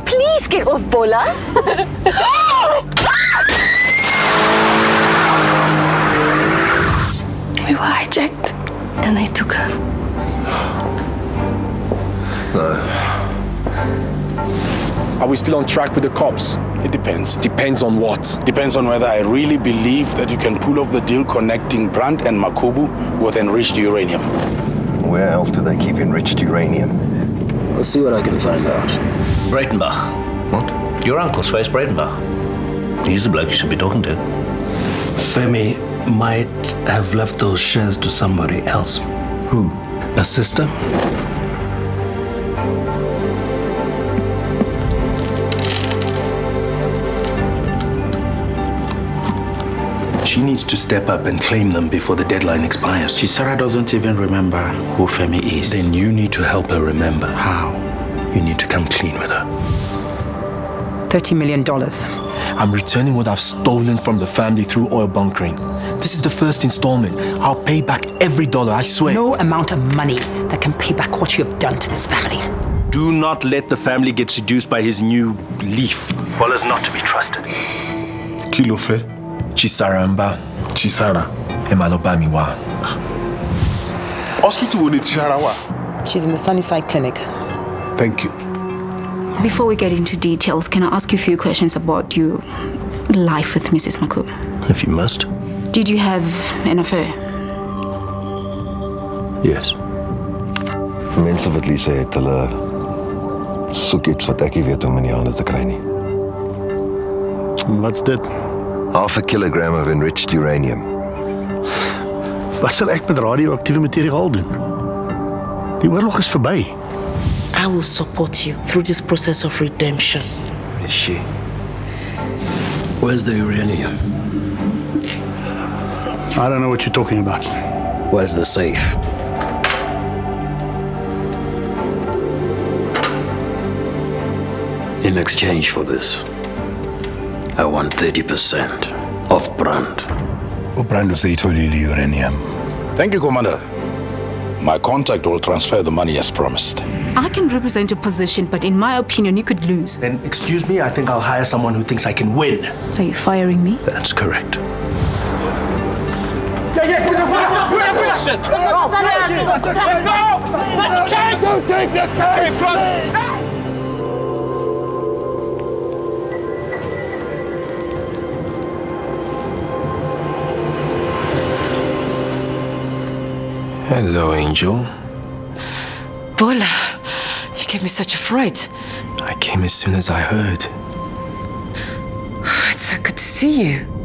we please get off oh, Bola? we were hijacked and they took her. No. Are we still on track with the cops? It depends. Depends on what. Depends on whether I really believe that you can pull off the deal connecting Brandt and Makubu with enriched uranium. Where else do they keep enriched uranium? I'll see what I can find out. Breitenbach. What? Your uncle, Sways Breitenbach. He's the bloke you should be talking to. Femi might have left those shares to somebody else. Who? A sister? She needs to step up and claim them before the deadline expires. Chisara doesn't even remember who Femi is. Then you need to help her remember. How? You need to come clean with her. $30 million. I'm returning what I've stolen from the family through oil bunkering. This is the first installment. I'll pay back every dollar, I swear. No amount of money that can pay back what you have done to this family. Do not let the family get seduced by his new leaf. Well, is not to be trusted. Kilofe. Chisaramba. Chisara. Emalobamiwa. Hospital will need She's in the Sunnyside Clinic. Thank you. Before we get into details, can I ask you a few questions about your life with Mrs. Makubu? If you must. Did you have an affair? Yes. Mense wat Lise het, hulle soek iets wat ek nie weet hoe om in die hande te kry nie. Wat's dit? Half a kilogram of enriched uranium. Wat sal ek met radioaktiewe materiaal doen? Die oorlog is verby. I will support you through this process of redemption. Is she? Where's the uranium? I don't know what you're talking about. Where's the safe? In exchange for this, I want 30% of Brand. Ubrando seitholile uranium. Thank you, Commander. My contact will transfer the money as promised. I can represent your position, but in my opinion, you could lose. Then, excuse me, I think I'll hire someone who thinks I can win. Are you firing me? That's correct. Don't take the case! Hello, Angel. Bola, you gave me such a fright. I came as soon as I heard. It's so good to see you.